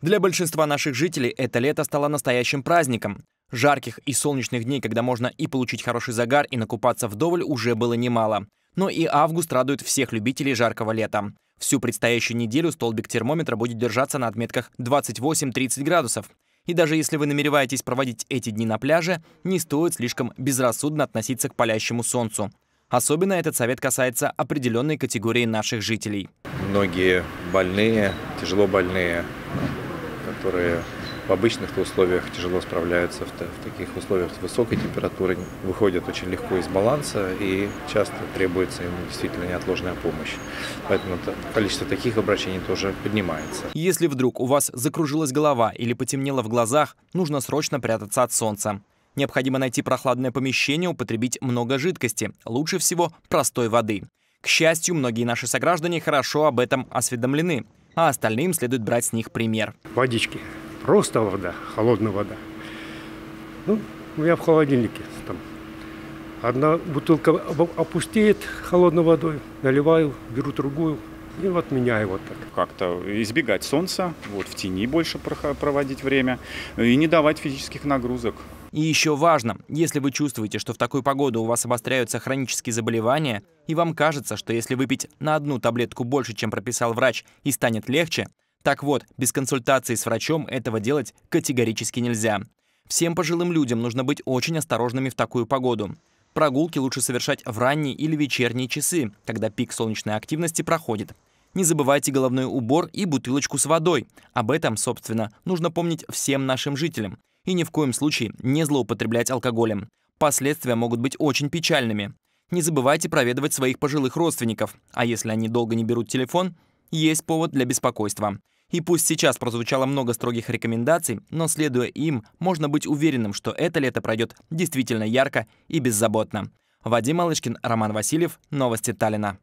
Для большинства наших жителей это лето стало настоящим праздником. Жарких и солнечных дней, когда можно и получить хороший загар, и накупаться вдоволь, уже было немало. Но и август радует всех любителей жаркого лета. Всю предстоящую неделю столбик термометра будет держаться на отметках 28-30 градусов. И даже если вы намереваетесь проводить эти дни на пляже, не стоит слишком безрассудно относиться к палящему солнцу. Особенно этот совет касается определенной категории наших жителей. Многие больные, тяжело больные, которые в обычных условиях тяжело справляются в, в таких условиях высокой температурой, выходят очень легко из баланса и часто требуется им действительно неотложная помощь. Поэтому количество таких обращений тоже поднимается. Если вдруг у вас закружилась голова или потемнело в глазах, нужно срочно прятаться от солнца. Необходимо найти прохладное помещение, употребить много жидкости, лучше всего простой воды. К счастью, многие наши сограждане хорошо об этом осведомлены, а остальным следует брать с них пример. Водички Просто вода, холодная вода. Ну, у меня в холодильнике там одна бутылка опустеет холодной водой, наливаю, беру другую, и вот меняю вот так. Как-то избегать солнца, вот в тени больше проводить время и не давать физических нагрузок. И еще важно, если вы чувствуете, что в такую погоду у вас обостряются хронические заболевания, и вам кажется, что если выпить на одну таблетку больше, чем прописал врач, и станет легче, так вот, без консультации с врачом этого делать категорически нельзя. Всем пожилым людям нужно быть очень осторожными в такую погоду. Прогулки лучше совершать в ранние или вечерние часы, когда пик солнечной активности проходит. Не забывайте головной убор и бутылочку с водой. Об этом, собственно, нужно помнить всем нашим жителям. И ни в коем случае не злоупотреблять алкоголем. Последствия могут быть очень печальными. Не забывайте проведывать своих пожилых родственников, а если они долго не берут телефон, есть повод для беспокойства. И пусть сейчас прозвучало много строгих рекомендаций, но следуя им, можно быть уверенным, что это лето пройдет действительно ярко и беззаботно. Вадим Малышкин, Роман Васильев, Новости Таллина.